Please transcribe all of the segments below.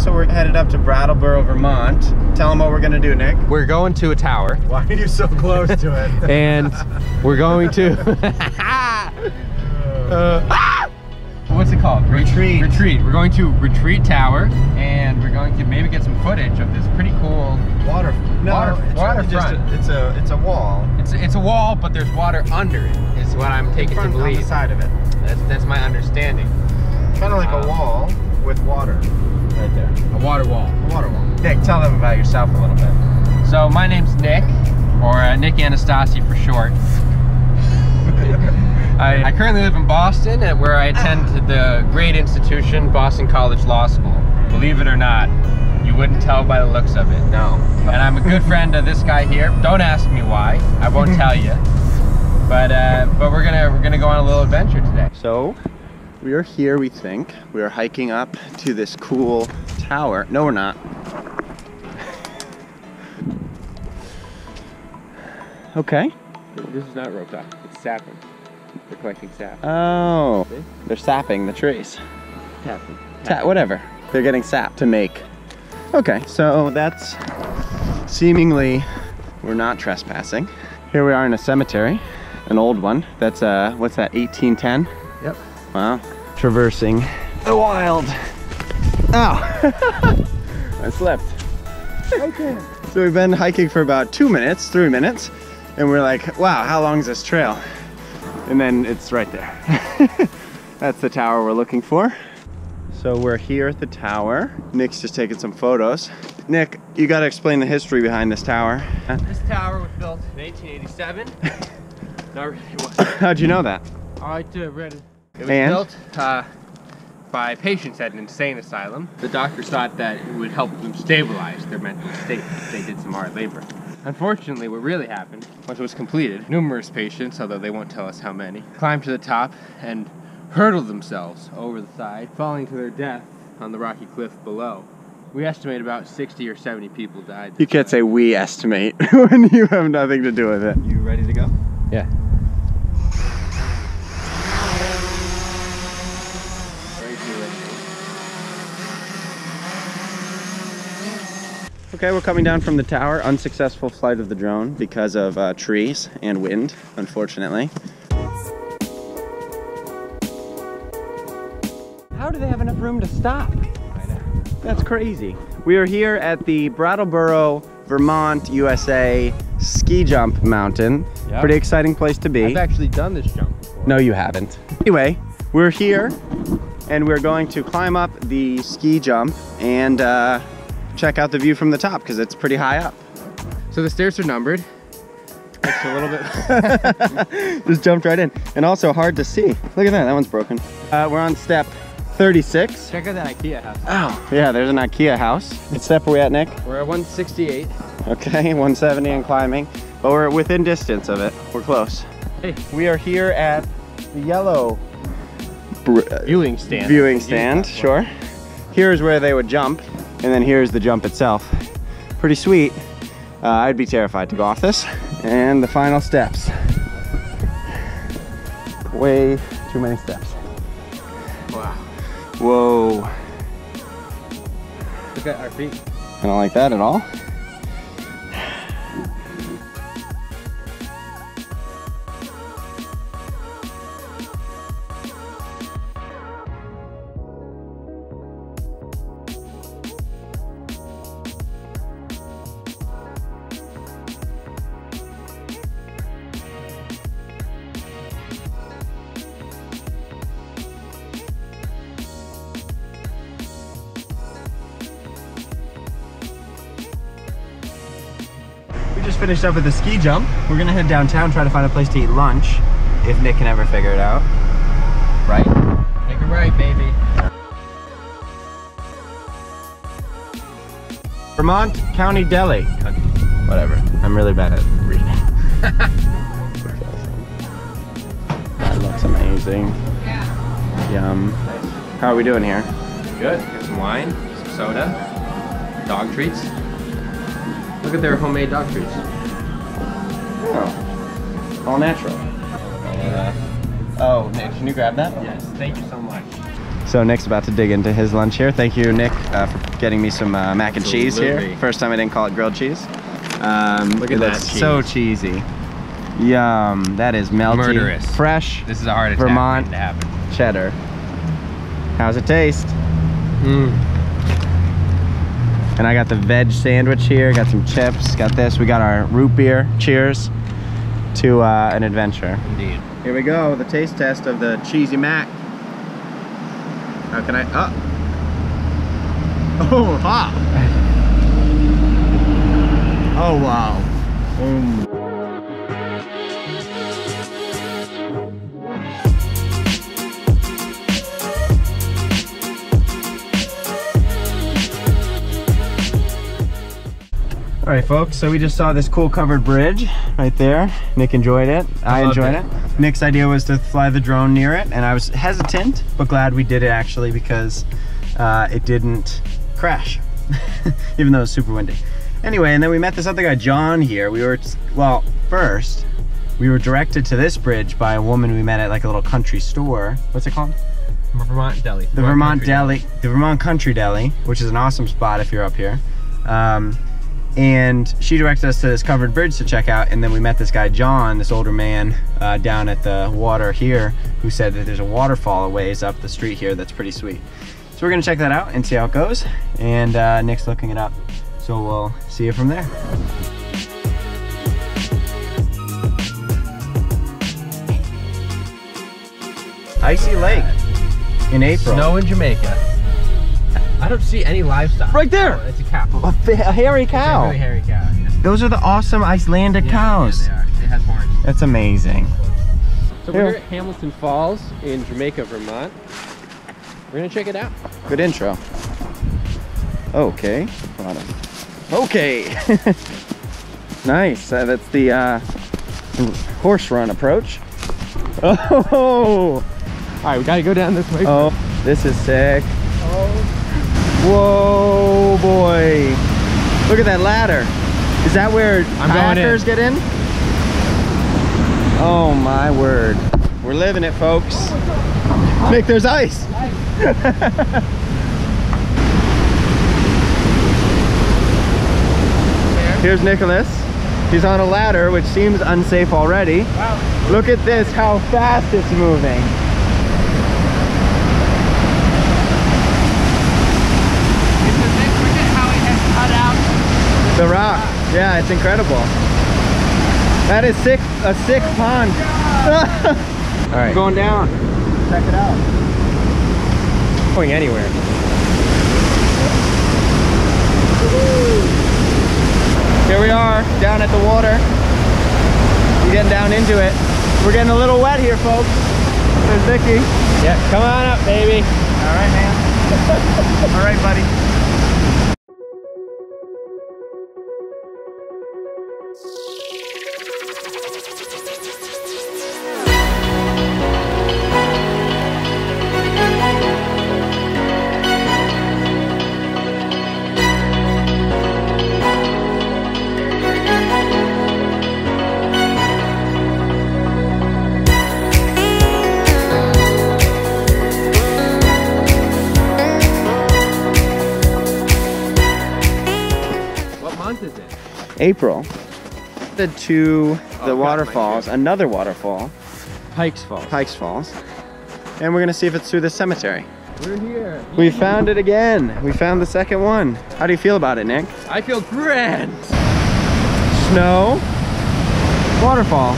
So we're headed up to Brattleboro, Vermont. Tell them what we're gonna do, Nick. We're going to a tower Why are you so close to it? and we're going to uh, ah! what's it called? Retreat. Retreat. We're going to Retreat Tower and we're going to maybe get some footage of this pretty cool Water. No, Water- it's really waterfront. a, it's a it's a wall. It's it's a wall, but there's water under it. Is what I'm taking to Front on the believe. side of it. That's that's my understanding. Kind of like Wow. a wall with water right there. A water wall. A water wall. Nick, tell them about yourself a little bit. So my name's Nick, or uh, Nick Anastasi for short. I, I currently live in Boston, where I attend the great institution, Boston College Law School. Believe it or not, you wouldn't tell by the looks of it. No. And I'm a good friend of this guy here. Don't ask me why. I won't tell you. But uh, but we're gonna we're gonna go on a little adventure today. So, we are here, we think. We are hiking up to this cool tower. No, we're not. Okay. This is not rope It's sapping. They're collecting sap. Oh, they're sapping the trees. Tapping. Ta- whatever. They're getting sap to make. Okay, so that's seemingly we're not trespassing. Here we are in a cemetery, an old one. That's uh, what's that? 1810. Yep. Wow. Traversing the wild. Ow! I slept. Okay. So we've been hiking for about two minutes, three minutes, and we're like, wow, how long is this trail? And then it's right there. That's the tower we're looking for. So we're here at the tower. Nick's just taking some photos. Nick, you gotta explain the history behind this tower. This tower was built in 1887. no, really, it wasn't. How'd you know that? I read it. It was And? built uh, by patients at an insane asylum. The doctors thought that it would help them stabilize their mental state if they did some hard labor. Unfortunately, what really happened, once it was completed, numerous patients, although they won't tell us how many, climbed to the top and hurled themselves over the side, falling to their death on the rocky cliff below. We estimate about 60 or 70 people died. You can't say we estimate when you have nothing to do with it. You ready to go? Yeah. Okay, we're coming down from the tower. Unsuccessful flight of the drone because of uh, trees and wind, unfortunately. How do they have enough room to stop? That's crazy. We are here at the Brattleboro, Vermont, USA ski jump mountain. Yep. Pretty exciting place to be. I've actually done this jump before. No, you haven't. Anyway, we're here and we're going to climb up the ski jump and uh, check out the view from the top because it's pretty high up. So the stairs are numbered. It's a little bit. Just jumped right in. And also hard to see. Look at that, that one's broken. Uh, we're on step 36. Check out that IKEA house. Oh, yeah, there's an IKEA house. What step are we at, Nick? We're at 168. Okay, 170 and climbing. But we're within distance of it. We're close. Hey, We are here at the yellow viewing stand. viewing stand, sure. Here's where they would jump, and then here's the jump itself. Pretty sweet. Uh, I'd be terrified to go off this. And the final steps. Way too many steps. Wow. Whoa. Look at our feet. I don't like that at all. Finished up with the ski jump. We're gonna head downtown, try to find a place to eat lunch, if Nick can ever figure it out. Right? Make it right, baby. Vermont County Deli. Whatever. I'm really bad at reading. that looks amazing. Yeah. Yum. How are we doing here? Good. Get some wine, some soda, dog treats. Look at their homemade dog treats. Oh. All natural. oh, Nick, can you grab that? Yes, thank you so much. So Nick's about to dig into his lunch here. Thank you, Nick, uh, for getting me some uh, mac and cheese here. First time I didn't call it grilled cheese. Um, Look at that's that so cheesy. Yum, that is melty. Murderous. Fresh This is a heart attack Vermont. to cheddar. How's it taste? Mm. And I got the veg sandwich here, got some chips, got this. We got our root beer. Cheers to uh, an adventure. Indeed. Here we go, the taste test of the cheesy mac. How can I, oh. Oh, hot. Oh, wow. Mm. All right, folks, so we just saw this cool covered bridge right there. Nick enjoyed it. I, I enjoyed it. it. Nick's idea was to fly the drone near it, and I was hesitant, but glad we did it actually because uh, it didn't crash, even though it was super windy. Anyway, and then we met this other guy, John, here. We were, well, first, we were directed to this bridge by a woman we met at like a little country store. What's it called? Vermont Deli. the Vermont Country Deli, the Vermont Country Deli, which is an awesome spot if you're up here. Um, and she directed us to this covered bridge to check out. And then we met this guy, John, this older man uh, down at the water here, who said that there's a waterfall a ways up the street here that's pretty sweet. So we're gonna check that out and see how it goes. And uh, Nick's looking it up. So we'll see you from there. Icy Lake in April. Snow in Jamaica. I don't see any livestock. Right there. Oh, it's a cow. A, a hairy It's a cow. really hairy cow. yeah. Those are the awesome Icelandic Yeah, cows. Yeah, they are. It has horns. That's amazing. So Here. we're at Hamilton Falls in Jamaica, Vermont. We're gonna check it out. Good intro. Okay. Bottom. Okay. nice. Uh, that's the uh, horse run approach. Oh. All right, we gotta go down this way. Oh, this is sick. Whoa, boy. Look at that ladder. Is that where I'm going in. get in? Oh my word. We're living it, folks. Nick, there's ice. Here's Nicholas. He's on a ladder, which seems unsafe already. Look at this, how fast it's moving. The rock. Yeah, it's incredible. That is sick, a sick pond. All right. Going down. Check it out. Going anywhere. Here we are, down at the water. We're getting down into it. We're getting a little wet here, folks. There's Vicky. Yeah, come on up, baby. All right, man. All right, buddy. April. Headed to Oh, the got my waterfalls, another waterfall, Pikes Falls. Pikes Falls. And we're gonna see if it's through the cemetery. We're here. We found it again. We found the second one. How do you feel about it, Nick? I feel grand. Snow. Waterfall.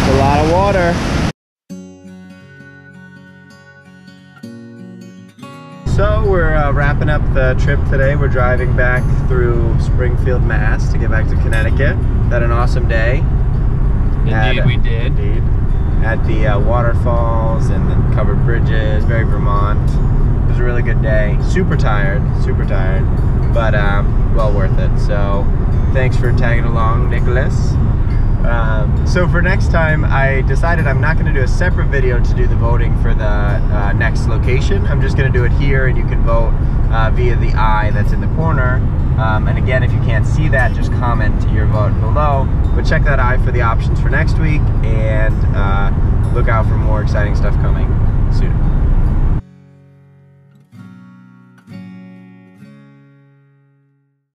A lot of water. We're uh, wrapping up the trip today. We're driving back through Springfield, Mass to get back to Connecticut. Had an awesome day. Indeed, Had- we did. Indeed. At the uh, waterfalls and the covered bridges, very Vermont. It was a really good day. Super tired, super tired, but um, well worth it. So thanks for tagging along, Nicholas. Um, so for next time, I decided I'm not going to do a separate video to do the voting for the uh, next location. I'm just going to do it here, and you can vote uh, via the eye that's in the corner. Um, and again, if you can't see that, just comment to your vote below. But check that eye for the options for next week, and uh, look out for more exciting stuff coming.